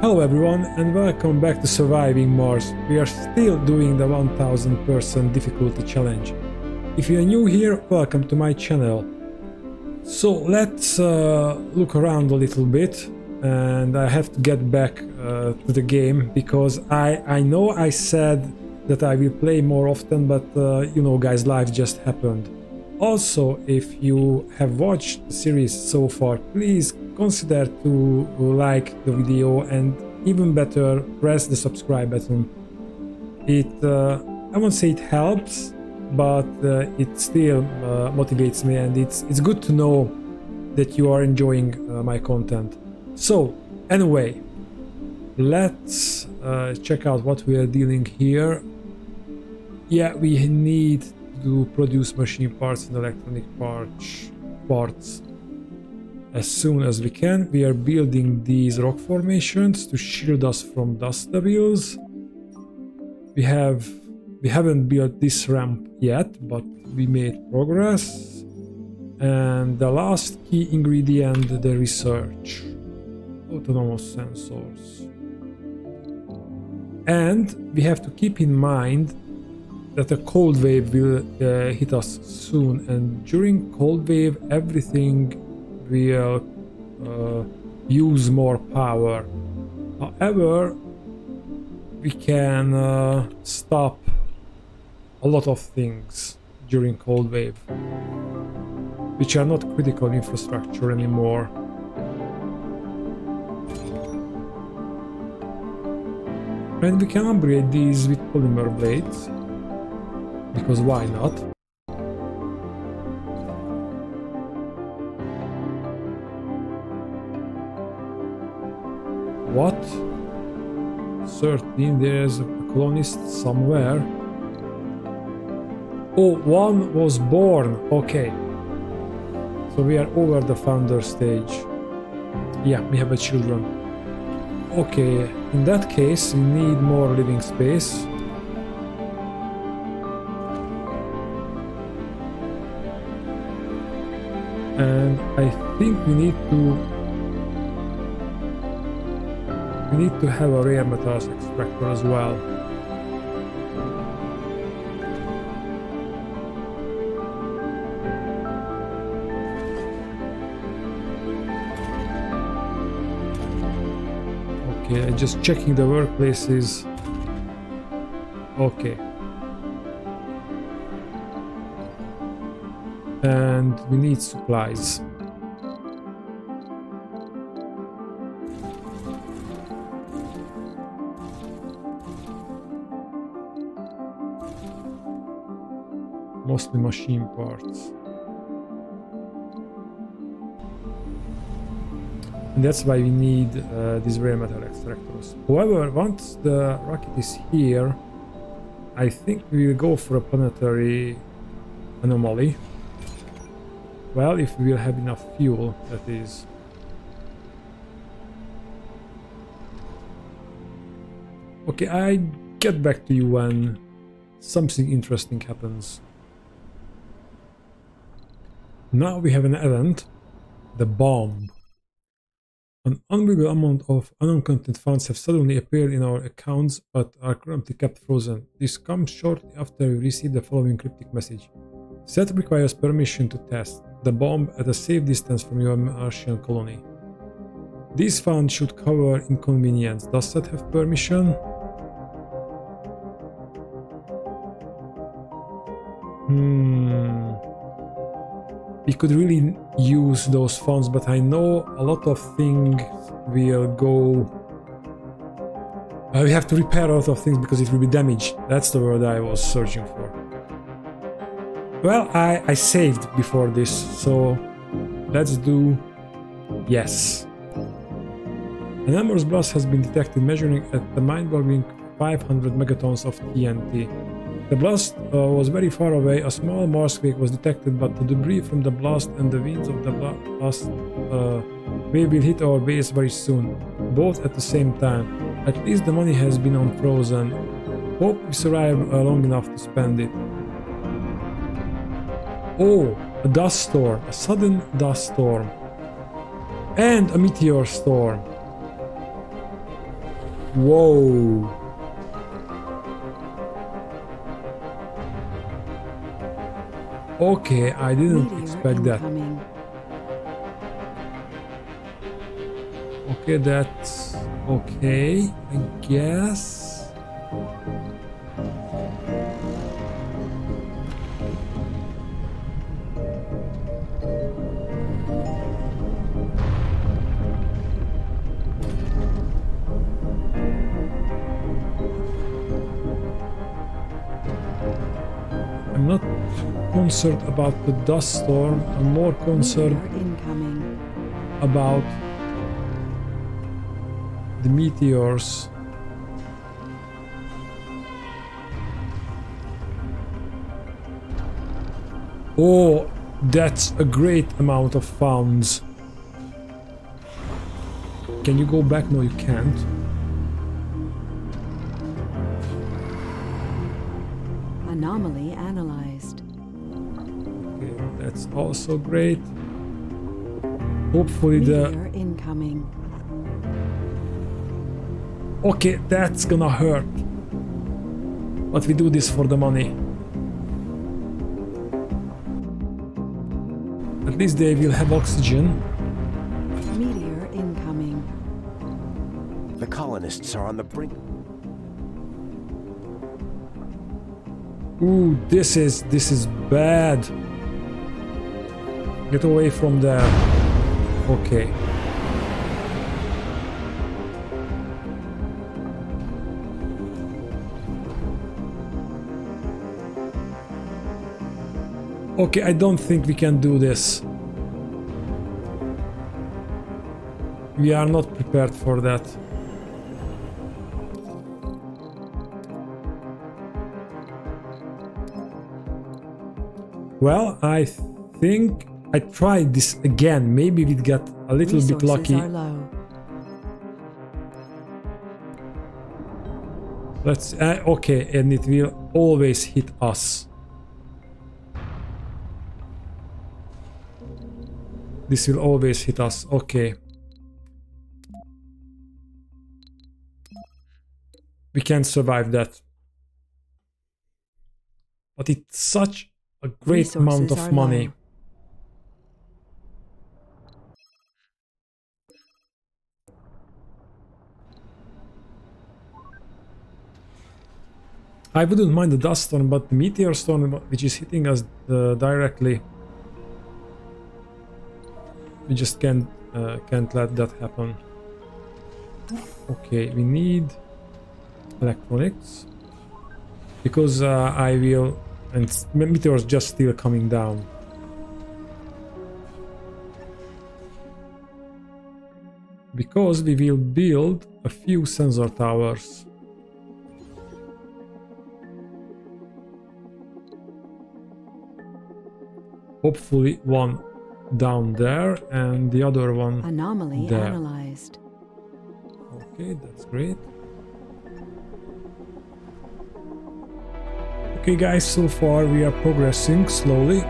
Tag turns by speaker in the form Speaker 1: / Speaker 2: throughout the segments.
Speaker 1: Hello everyone and welcome back to Surviving Mars. We are still doing the 1000 person difficulty challenge. If you are new here, welcome to my channel. So let's uh, look around a little bit and I have to get back uh, to the game because I, I know I said that I will play more often but uh, you know guys life just happened. Also if you have watched the series so far please consider to like the video and even better press the subscribe button. It uh, i won't say it helps but uh, it still uh, motivates me and it's it's good to know that you are enjoying uh, my content. So anyway let's uh, check out what we are dealing here. Yeah we need to produce machine parts and electronic parts parts as soon as we can. We are building these rock formations to shield us from dust devils. We have we haven't built this ramp yet, but we made progress. And the last key ingredient, the research. Autonomous sensors. And we have to keep in mind that a cold wave will uh, hit us soon and during cold wave everything will uh, use more power. However, we can uh, stop a lot of things during cold wave, which are not critical infrastructure anymore. And we can upgrade these with polymer blades, because why not? What? 13, there's a colonist somewhere. Oh, one was born. Okay. So we are over the founder stage. Yeah, we have a children. Okay, in that case, we need more living space. And I think we need to we need to have a rare metals extractor as well. Okay, just checking the workplaces. Okay. And we need supplies. Mostly machine parts. And that's why we need uh, these rare metal extractors. However, once the rocket is here, I think we will go for a planetary anomaly. Well, if we will have enough fuel, that is. Okay, I get back to you when something interesting happens. Now we have an event, the bomb. An unbelievable amount of unaccounted funds have suddenly appeared in our accounts but are currently kept frozen. This comes shortly after we receive the following cryptic message. Set requires permission to test the bomb at a safe distance from your Martian colony. These funds should cover inconvenience. Does Set have permission? Hmm we could really use those funds, but I know a lot of things will go... Uh, we have to repair a lot of things because it will be damaged. That's the word I was searching for. Well, I, I saved before this, so let's do yes. An amorphous blast has been detected measuring at the mind-boggling 500 megatons of TNT. The blast uh, was very far away. A small Marsquake was detected, but the debris from the blast and the winds of the blast uh, wave will hit our base very soon, both at the same time. At least the money has been unfrozen. Hope we survive uh, long enough to spend it. Oh, a dust storm, a sudden dust storm. And a meteor storm. Whoa. Okay, I didn't
Speaker 2: Meteor
Speaker 1: expect that. Okay, that's okay, I guess. I'm not concerned about the dust storm. I'm more concerned about the meteors. Oh, that's a great amount of founds. Can you go back? No, you can't.
Speaker 2: Anomaly
Speaker 1: that's also great. Hopefully the
Speaker 2: incoming.
Speaker 1: Okay, that's gonna hurt. But we do this for the money. At least they will have oxygen.
Speaker 2: Meteor incoming.
Speaker 3: The colonists are on the brink.
Speaker 1: Ooh, this is this is bad. Get away from there. Okay. Okay, I don't think we can do this. We are not prepared for that. Well, I think I tried this again. Maybe we got a little bit lucky. Let's uh, okay, and it will always hit us. This will always hit us. Okay. We can survive that. But it's such a great amount of money.
Speaker 2: low.
Speaker 1: I wouldn't mind the dust storm, but the meteor storm, which is hitting us uh, directly, we just can't uh, can't let that happen. Okay, we need electronics because uh, I will, and meteors just still coming down. Because we will build a few sensor towers. Hopefully one down there and the other one
Speaker 2: Anomaly
Speaker 1: There.
Speaker 2: analyzed.
Speaker 1: okay that's great okay guys so far we are progressing slowly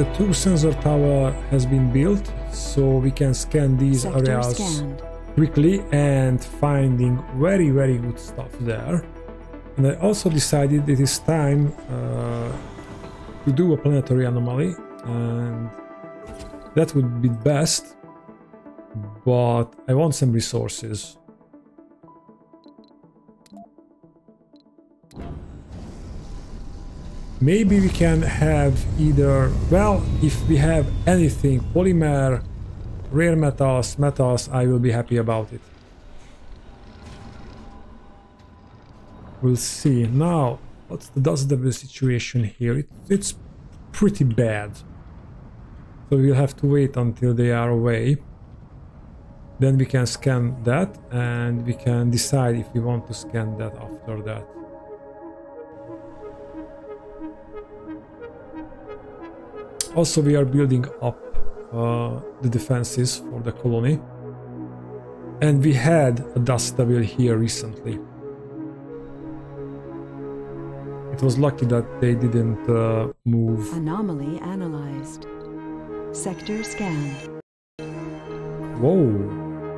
Speaker 1: the two sensor tower has been built so we can scan these
Speaker 2: Sector
Speaker 1: areas
Speaker 2: scanned.
Speaker 1: quickly and finding very very good stuff there and I also decided it is time uh, to do a planetary anomaly and that would be best but I want some resources maybe we can have either well if we have anything polymer rare metals metals I will be happy about it We'll see. Now, what's the dust devil situation here? It, it's pretty bad. So we'll have to wait until they are away. Then we can scan that and we can decide if we want to scan that after that. Also, we are building up uh, the defenses for the colony. And we had a dust devil here recently. It was lucky that they didn't uh, move.
Speaker 2: Anomaly analyzed. Sector scanned.
Speaker 1: Whoa,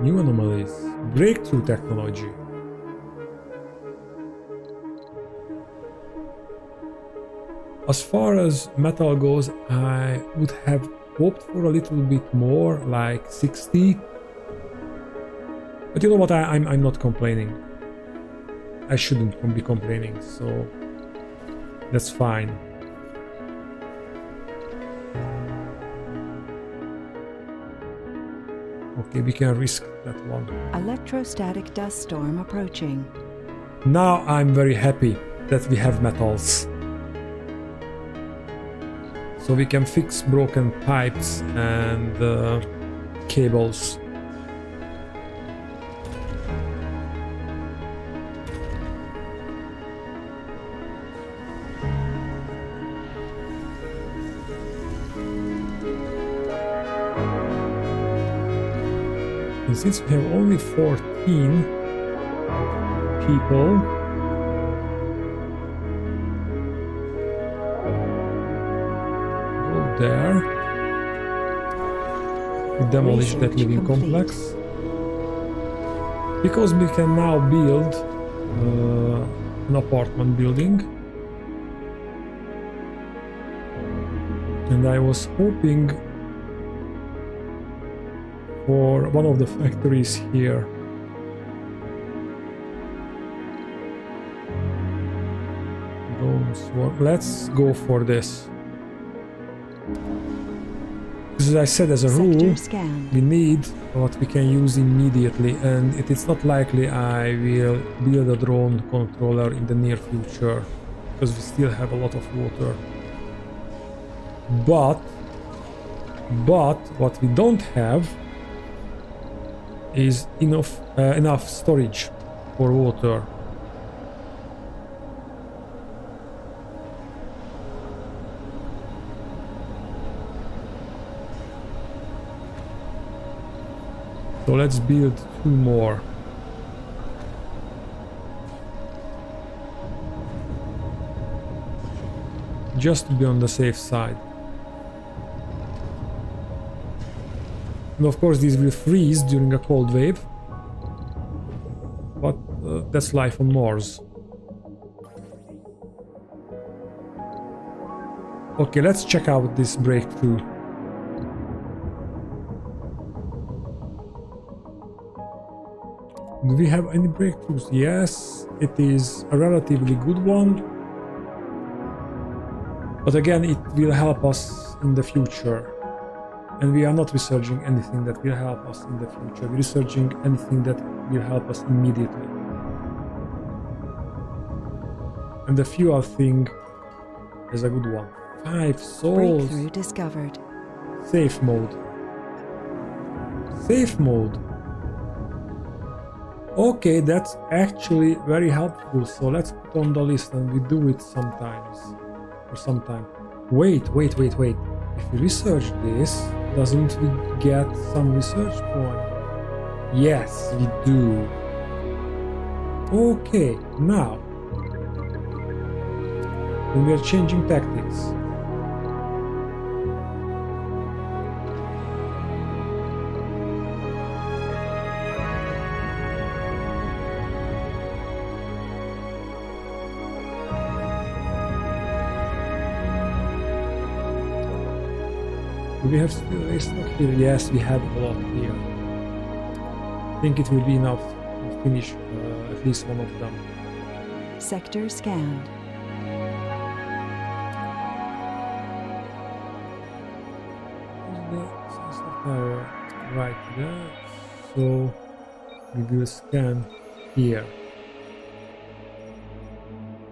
Speaker 1: new anomalies. Breakthrough technology. As far as metal goes, I would have hoped for a little bit more, like 60. But you know what, I, I'm, I'm not complaining. I shouldn't be complaining, so that's fine. Okay, we can risk that one.
Speaker 2: Electrostatic dust storm approaching.
Speaker 1: Now I'm very happy that we have metals. So we can fix broken pipes and uh, cables. And since we have only 14 people, go there. We demolish that living complex. Because we can now build uh, an apartment building. And I was hoping for one of the factories here. Let's go for this. As I said, as a rule, we need what we can use immediately, and it is not likely I will build a drone controller in the near future because we still have a lot of water. But, but what we don't have is enough uh, enough storage for water. So let's build two more. Just to be on the safe side. And of course these will freeze during a cold wave. But uh, that's life on Mars. Okay, let's check out this breakthrough. Do we have any breakthroughs? Yes, it is a relatively good one. But again, it will help us in the future. And we are not researching anything that will help us in the future. We're researching anything that will help us immediately. And the fuel thing is a good one. Five souls.
Speaker 2: Breakthrough discovered.
Speaker 1: Safe mode. Safe mode. Okay, that's actually very helpful. So let's put on the list and we do it sometimes. Or sometime. Wait, wait, wait, wait. If we research this, doesn't we get some research point? Yes, we do. Okay, now. We are changing tactics. Do we have still a stock here? Yes, we have a lot here. I think it will be enough to finish uh, at least one of them.
Speaker 2: Sector scanned.
Speaker 1: Where's the sensor tower? Right there. So we will scan here.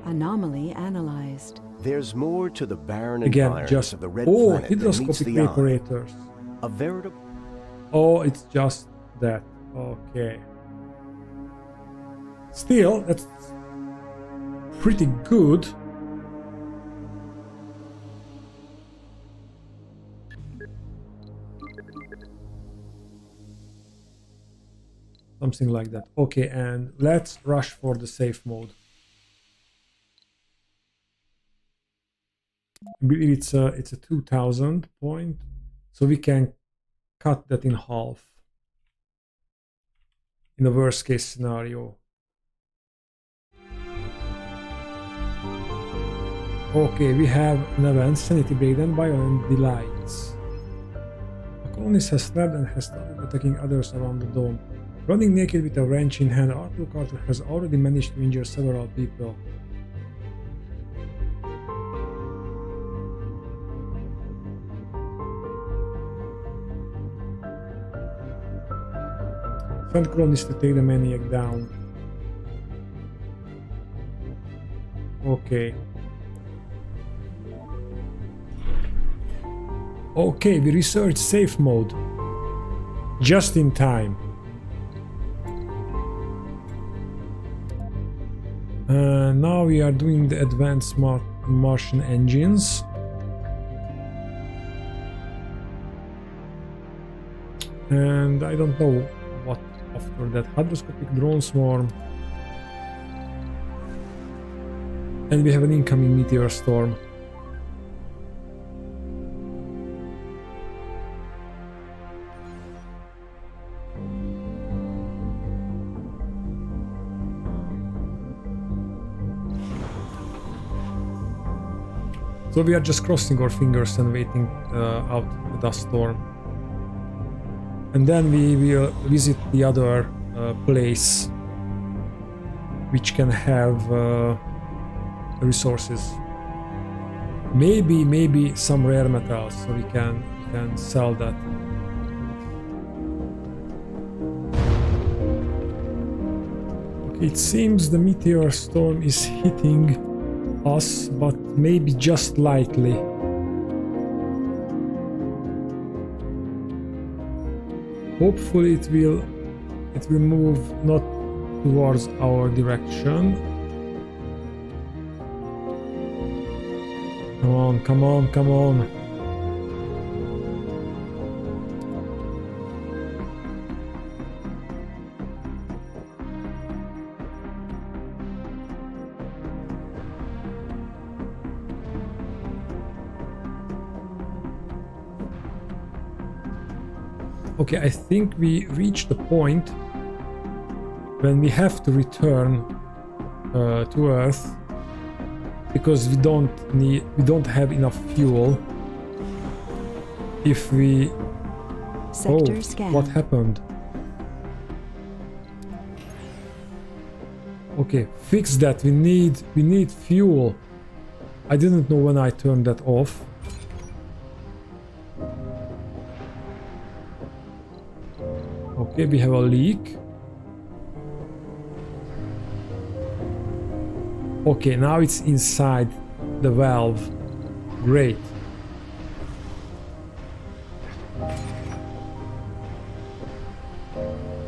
Speaker 2: Anomaly analyzed.
Speaker 3: There's more to the barren
Speaker 1: Again, just
Speaker 3: of the red
Speaker 1: oh,
Speaker 3: planet than meets
Speaker 1: hygroscopic
Speaker 3: the eye.
Speaker 1: vaporators.
Speaker 3: A veritable
Speaker 1: Oh, it's just that. Okay. Still, that's pretty good. Something like that. Okay, and let's rush for the safe mode. I believe it's a it's a 2000 point, so we can cut that in half in the worst case scenario. Okay, we have an event, Sanity Break and Violent Delights. A colonist has fled and has started attacking others around the dome. Running naked with a wrench in hand, Arthur Carter has already managed to injure several people. Send colonists to take the maniac down. Okay. Okay, we research safe mode. Just in time. Uh, now we are doing the advanced Mar Martian engines. And I don't know after that. Hydroscopic drone swarm. And we have an incoming meteor storm. So we are just crossing our fingers and waiting uh, out the dust storm. And then we will visit the other uh, place which can have uh, resources. Maybe, maybe some rare metals, so we can we can sell that. It seems the meteor storm is hitting us, but maybe just lightly. Hopefully it will it will move not towards our direction. Come on, come on, come on. Okay, I think we reached the point when we have to return uh, to Earth because we don't need we don't have enough fuel. If we
Speaker 2: Sector
Speaker 1: oh,
Speaker 2: scan.
Speaker 1: what happened? Okay, fix that. We need we need fuel. I didn't know when I turned that off. Okay, we have a leak. Okay, now it's inside the valve. Great.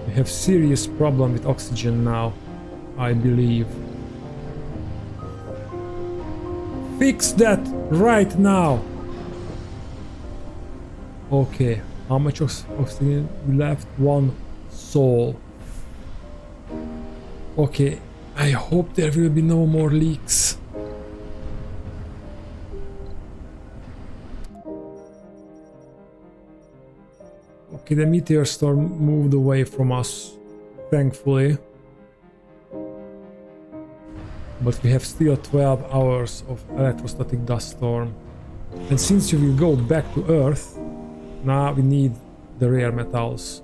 Speaker 1: We have serious problem with oxygen now, I believe. Fix that right now! Okay, how much oxygen we left? One soul. Okay, I hope there will be no more leaks. Okay, the meteor storm moved away from us, thankfully. But we have still 12 hours of electrostatic dust storm. And since you will go back to Earth, now we need the rare metals.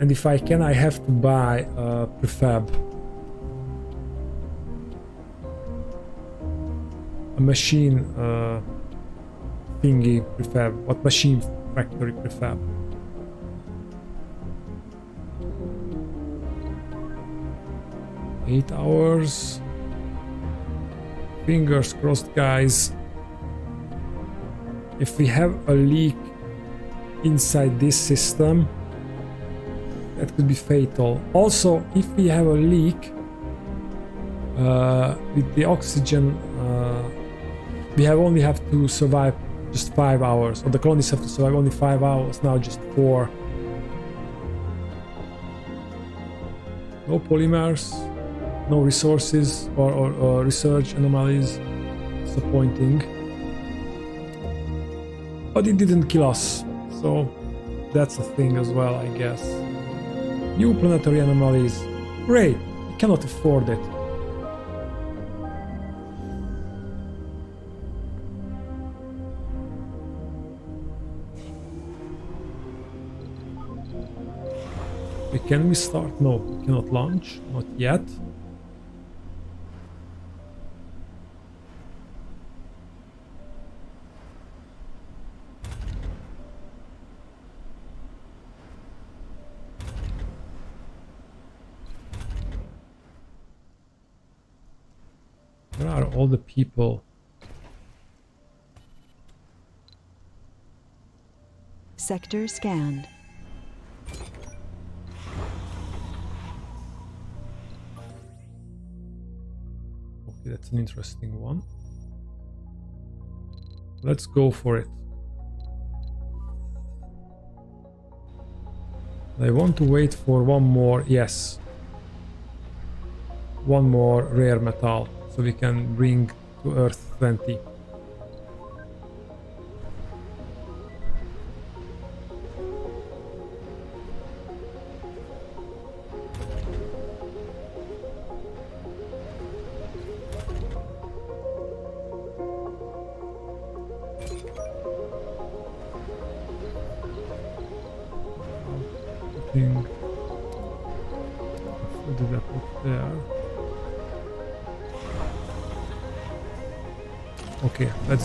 Speaker 1: And if I can, I have to buy a prefab. A machine uh, thingy prefab. What machine factory prefab? Eight hours. Fingers crossed, guys. If we have a leak inside this system, that could be fatal. Also, if we have a leak uh, with the oxygen, uh, we have only have to survive just five hours, or the colonists have to survive only five hours. Now just four. No polymers, no resources or, or, or research anomalies. Disappointing. But it didn't kill us, so that's a thing as well, I guess. New planetary anomalies. Great! I cannot afford it. Can we start? No, we cannot launch. Not yet. The people?
Speaker 2: Sector scanned.
Speaker 1: Okay, that's an interesting one. Let's go for it. I want to wait for one more, yes. One more rare metal, so we can bring to Earth 20.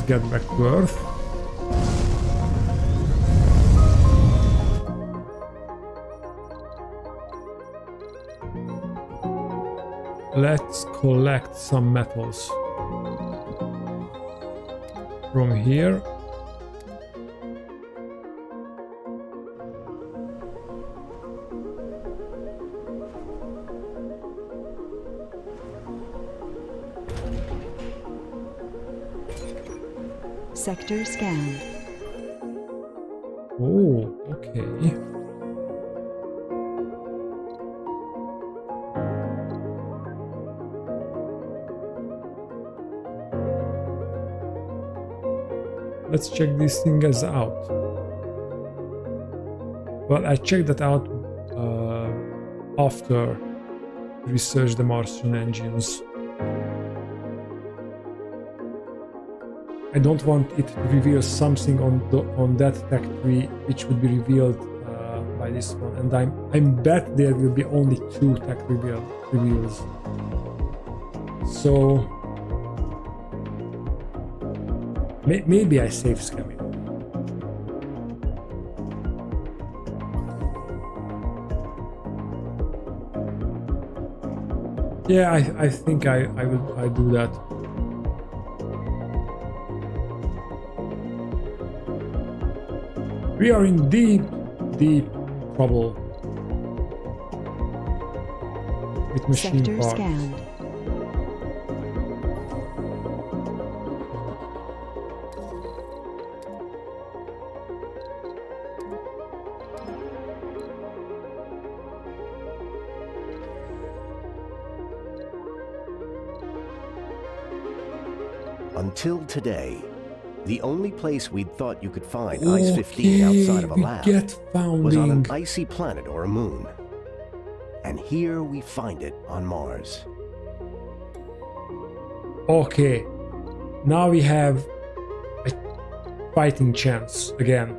Speaker 1: Get back to Earth. Let's collect some metals from here.
Speaker 2: Scanned.
Speaker 1: Oh, okay. Let's check these things out. Well, I checked that out uh, after research the Martian engines. I don't want it to reveal something on the, on that tech tree which would be revealed uh, by this one, and I'm I'm bet there will be only two tech reveal, reveals. So may, maybe I save scumming. Yeah, I, I think I, I will I do that. We are in deep, deep trouble with machine
Speaker 2: Sector
Speaker 1: parts.
Speaker 2: scanned.
Speaker 3: Until today, the only place we'd thought you could find Ice 15 outside of a lab
Speaker 1: get
Speaker 3: was on an icy planet or a moon. And here we find it on Mars.
Speaker 1: Okay, now we have a fighting chance again.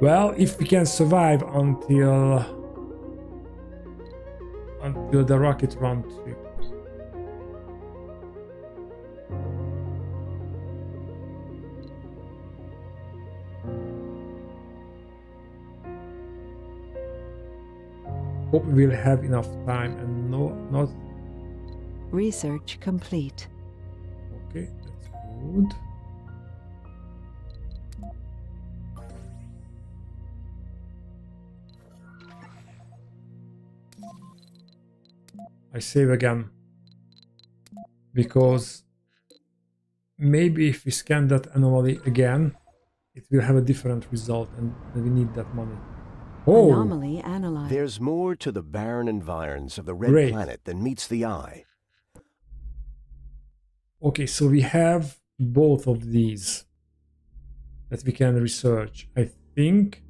Speaker 1: Well, if we can survive until until the rocket run trip. Hope we'll have enough time and no not
Speaker 2: Research complete.
Speaker 1: Okay, that's good. I save again because maybe if we scan that anomaly again, it will have a different result and we need that money. Oh,
Speaker 2: Anomaly analyzed.
Speaker 3: There's more to the barren environs of the red
Speaker 1: Great.
Speaker 3: planet than meets the eye.
Speaker 1: Okay, so we have both of these that we can research. I think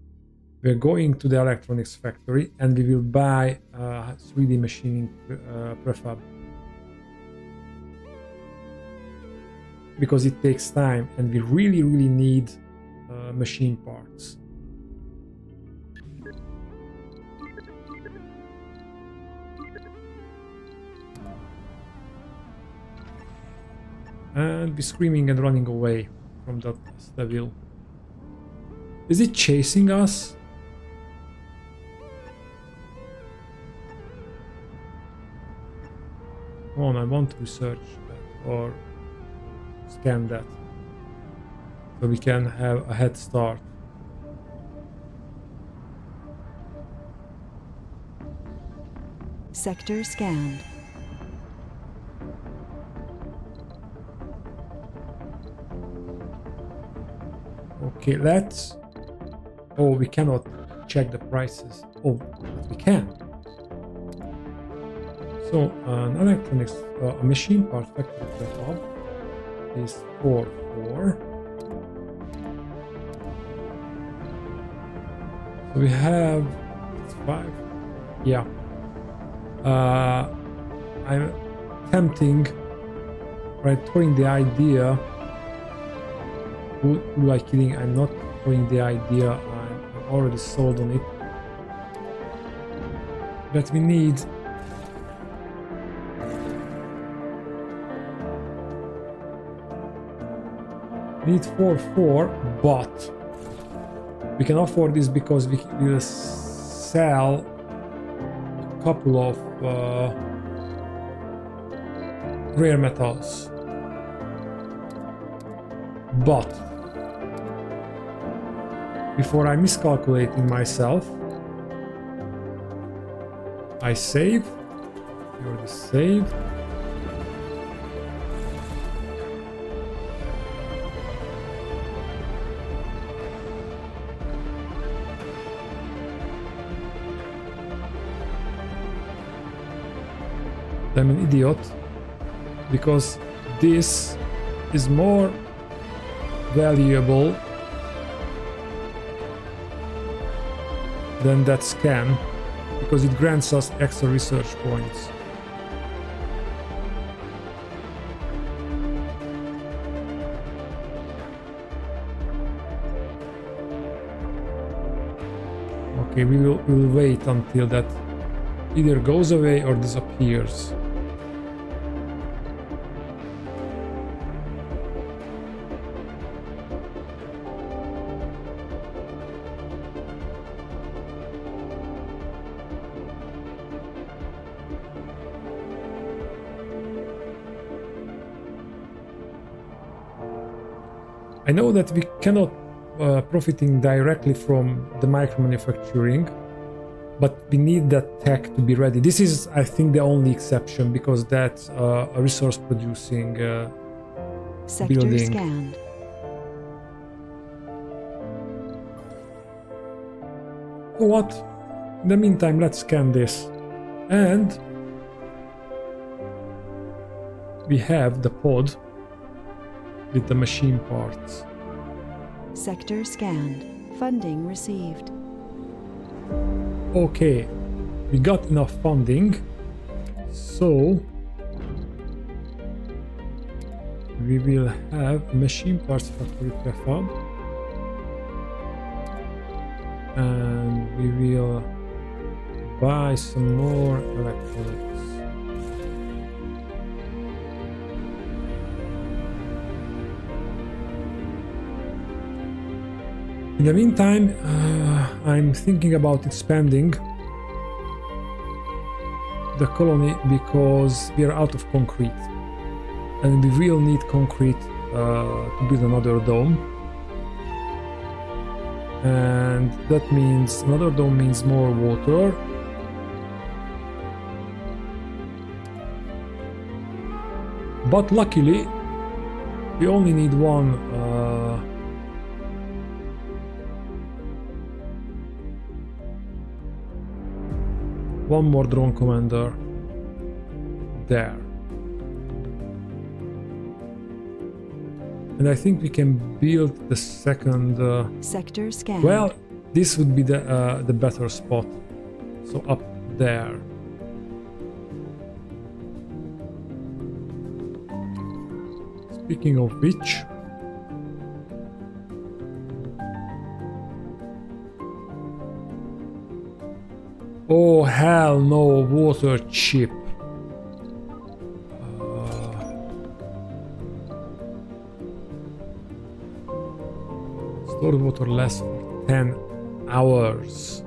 Speaker 1: we're going to the electronics factory and we will buy a 3D machining uh, prefab. Because it takes time and we really, really need uh, machine parts. And be screaming and running away from that devil. Is it chasing us? Come on, I want to research that or scan that so we can have a head start.
Speaker 2: Sector scanned.
Speaker 1: Okay, let's... Oh, we cannot check the prices. Oh, we can. So, an electronics, uh, a machine part factory setup is 4 4. So we have 5. Yeah. Uh, I'm tempting, right, throwing the idea who, who I kidding? I'm not throwing the idea. I'm, already sold on it. But we need we need 4 4 but we can afford this because we will sell a couple of uh, rare metals but before I miscalculating myself. I save. You already saved. I'm an idiot because this is more valuable than that scan because it grants us extra research points. Okay, we will we'll wait until that either goes away or disappears. I know that we cannot uh, profiting directly from the micro manufacturing, but we need that tech to be ready. This is, I think, the only exception because that's uh, a resource producing uh,
Speaker 2: Sector
Speaker 1: building.
Speaker 2: scanned.
Speaker 1: What? In the meantime, let's scan this. And we have the pod with the machine parts.
Speaker 2: Sector scanned. Funding received.
Speaker 1: Okay, we got enough funding, so we will have machine parts factory prefab and we will buy some more electronics. In the meantime, uh, I'm thinking about expanding the colony because we are out of concrete and we will need concrete uh, to build another dome. And that means another dome means more water. But luckily, we only need one. Uh, one more drone commander there. And I think we can build the second. Uh,
Speaker 2: Sector scanned.
Speaker 1: well, this would be the uh, the better spot. So up there. Speaking of which, Oh hell no, water chip. Uh, stored water lasts for 10 hours.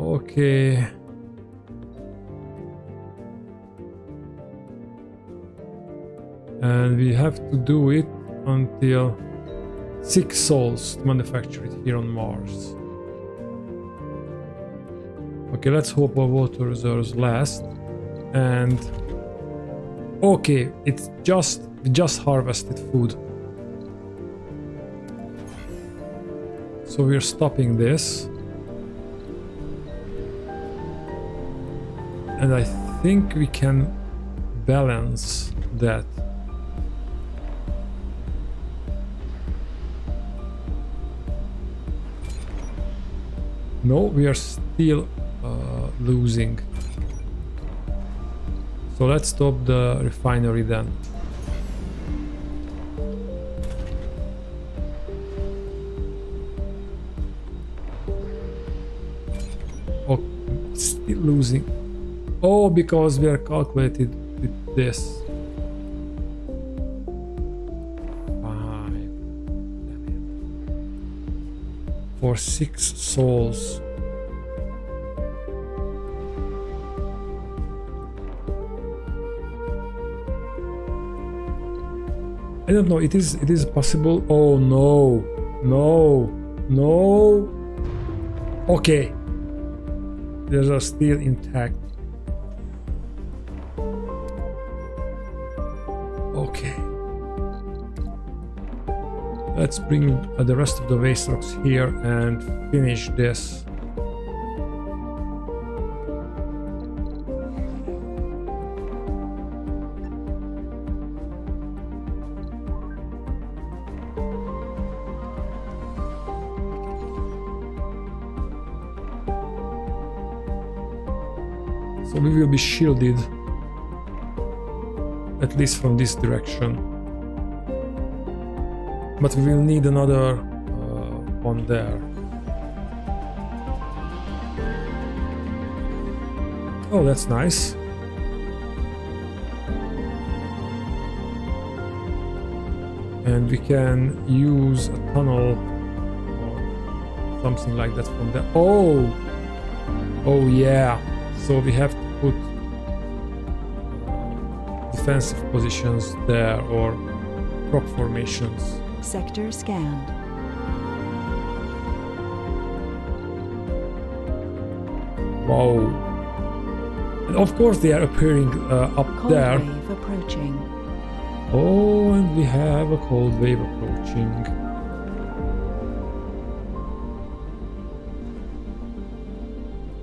Speaker 1: Okay. And we have to do it until six souls to manufacture it here on Mars. Okay, let's hope our water reserves last. And okay, it's just we just harvested food. So we're stopping this. And I think we can balance that. No, we are still uh, losing. So let's stop the refinery then. Oh, still losing. Oh, because we are calculated with this. For six souls. I don't know. It is. It is possible. Oh no, no, no. Okay. These are still intact. Let's bring the rest of the waste rocks here and finish this. So we will be shielded at least from this direction. But we will need another uh, one there. Oh, that's nice. And we can use a tunnel or something like that from there. Oh! Oh yeah. So we have to put defensive positions there or rock formations.
Speaker 2: Sector scanned.
Speaker 1: Wow. And of course they are appearing uh, up
Speaker 2: Cold
Speaker 1: there.
Speaker 2: wave approaching.
Speaker 1: Oh, and we have a cold wave approaching.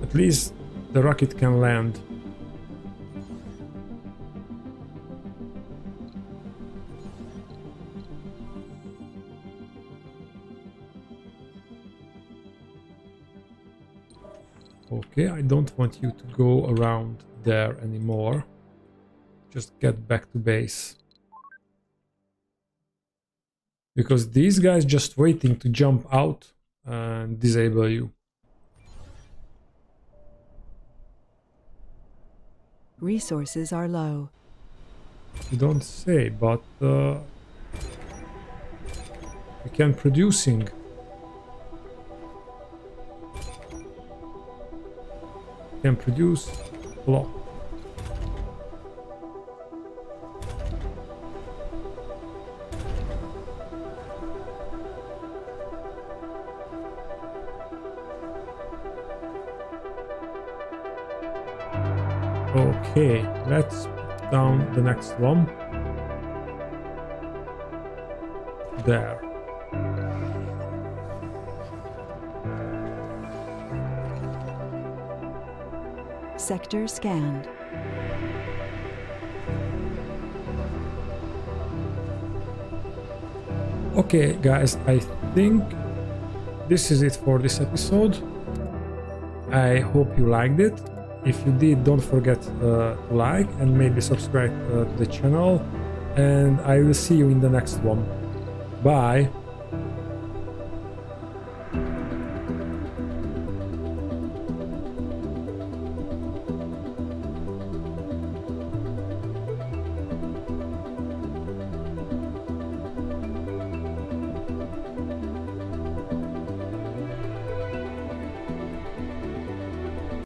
Speaker 1: At least the rocket can land. Okay, I don't want you to go around there anymore. Just get back to base. Because these guys just waiting to jump out and disable you.
Speaker 2: Resources are low.
Speaker 1: You don't say, but uh, we can producing. Can produce lot. Okay, let's down the next one. There.
Speaker 2: Sector scanned.
Speaker 1: Okay, guys, I think this is it for this episode. I hope you liked it. If you did, don't forget uh, to like and maybe subscribe uh, to the channel. And I will see you in the next one. Bye.